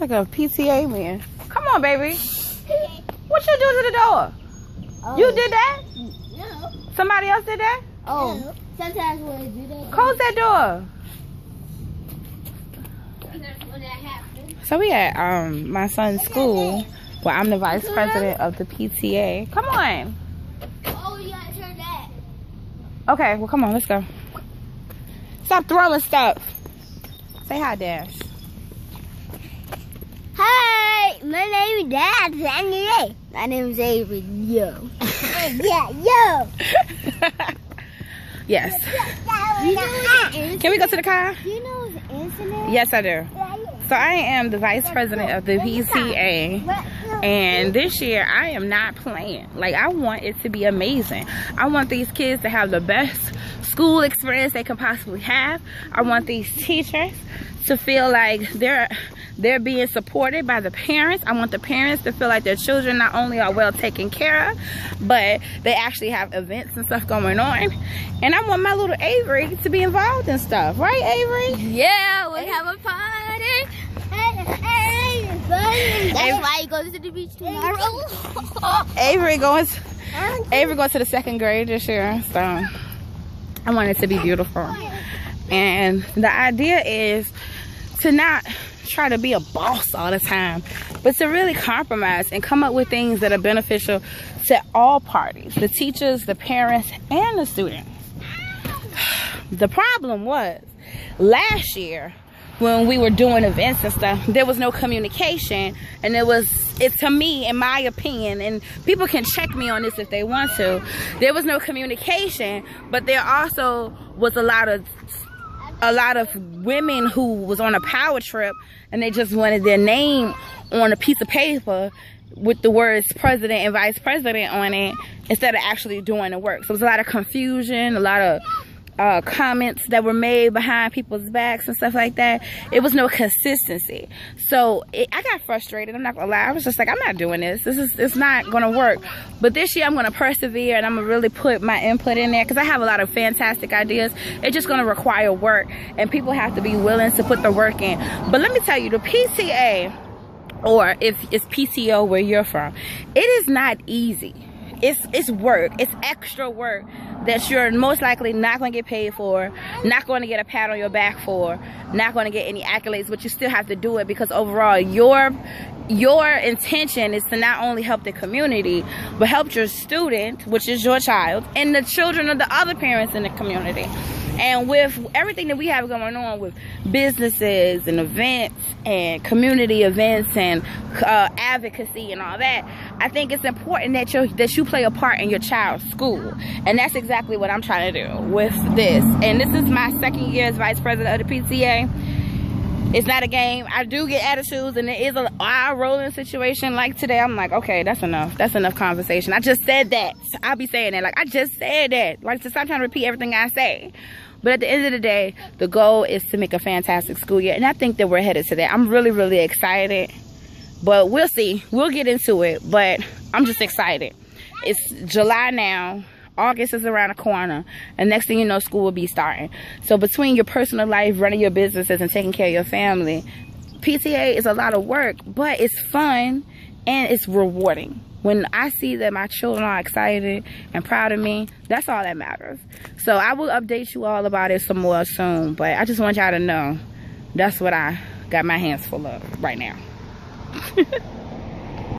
like a PTA man. Come on, baby. What you do to the door? Oh. You did that? No. Somebody else did that? Oh. No. Sometimes when I do that. Close that door. When that. So we at um my son's school where I'm the vice president of the PTA. Come on. Oh, you gotta turn that. Okay, well come on, let's go. Stop throwing stuff. Say hi, Dash. Hi, my is Dad. Anyway, my name is Avery. Yo. yeah, yo. yes. You know Can we go to the car? Do you know? Yes, I do. So I am the vice president of the PTA. And this year, I am not playing. Like, I want it to be amazing. I want these kids to have the best school experience they can possibly have. I want these teachers to feel like they're they're being supported by the parents. I want the parents to feel like their children not only are well taken care of, but they actually have events and stuff going on. And I want my little Avery to be involved in stuff, right, Avery? Yeah, we have a party. That's why you go to the beach tomorrow. Avery going to, Avery going to the second grade this year, so I want it to be beautiful. And the idea is to not try to be a boss all the time, but to really compromise and come up with things that are beneficial to all parties, the teachers, the parents, and the students. The problem was last year when we were doing events and stuff, there was no communication and it was it to me in my opinion and people can check me on this if they want to there was no communication but there also was a lot of a lot of women who was on a power trip and they just wanted their name on a piece of paper with the words president and vice president on it instead of actually doing the work. So it was a lot of confusion, a lot of uh, comments that were made behind people's backs and stuff like that. It was no consistency. So it, I got frustrated. I'm not gonna lie. I was just like, I'm not doing this. This is it's not gonna work. But this year I'm gonna persevere and I'm gonna really put my input in there because I have a lot of fantastic ideas. It's just gonna require work and people have to be willing to put the work in. But let me tell you, the PTA or if it's PTO where you're from, it is not easy it's it's work. It's extra work that you're most likely not going to get paid for not going to get a pat on your back for not going to get any accolades but you still have to do it because overall your your intention is to not only help the community but help your student which is your child and the children of the other parents in the community and with everything that we have going on with businesses and events and community events and uh, advocacy and all that, I think it's important that you that you play a part in your child's school, and that's exactly what I'm trying to do with this. And this is my second year as vice president of the PTA. It's not a game. I do get attitudes, and it is a eye rolling situation. Like today, I'm like, okay, that's enough. That's enough conversation. I just said that. I'll be saying that. Like I just said that. Like to stop trying to repeat everything I say. But at the end of the day, the goal is to make a fantastic school year. And I think that we're headed to that. I'm really, really excited. But we'll see. We'll get into it. But I'm just excited. It's July now. August is around the corner. And next thing you know, school will be starting. So between your personal life, running your businesses, and taking care of your family, PTA is a lot of work. But it's fun and it's rewarding when I see that my children are excited and proud of me, that's all that matters. So I will update you all about it some more soon, but I just want y'all to know that's what I got my hands full of right now.